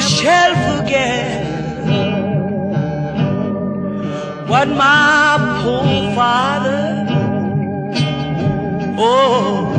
shall forget. What my poor father, oh,